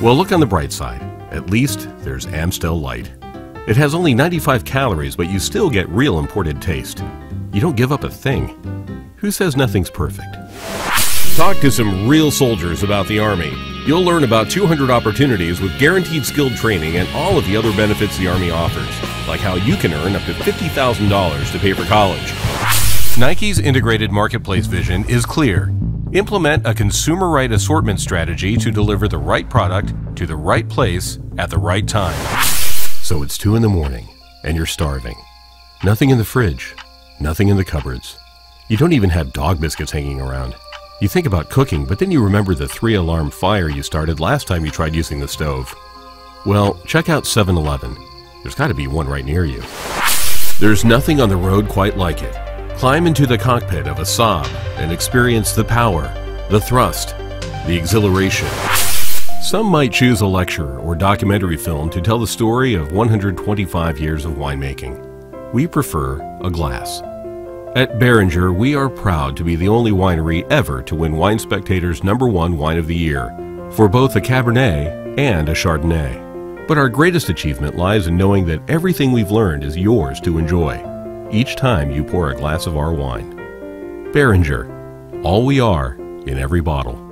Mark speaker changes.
Speaker 1: Well, look on the bright side. At least there's Amstel Light. It has only 95 calories, but you still get real imported taste. You don't give up a thing. Who says nothing's perfect? Talk to some real soldiers about the Army. You'll learn about 200 opportunities with guaranteed skilled training and all of the other benefits the Army offers, like how you can earn up to $50,000 to pay for college. Nike's integrated marketplace vision is clear. Implement a consumer right assortment strategy to deliver the right product to the right place at the right time. So it's 2 in the morning and you're starving. Nothing in the fridge, nothing in the cupboards. You don't even have dog biscuits hanging around. You think about cooking, but then you remember the three alarm fire you started last time you tried using the stove. Well, check out 7 Eleven. There's got to be one right near you. There's nothing on the road quite like it. Climb into the cockpit of a Saab and experience the power, the thrust, the exhilaration. Some might choose a lecture or documentary film to tell the story of 125 years of winemaking. We prefer a glass. At Beringer, we are proud to be the only winery ever to win Wine Spectator's number one wine of the year for both a Cabernet and a Chardonnay. But our greatest achievement lies in knowing that everything we've learned is yours to enjoy each time you pour a glass of our wine. Beringer, all we are in every bottle.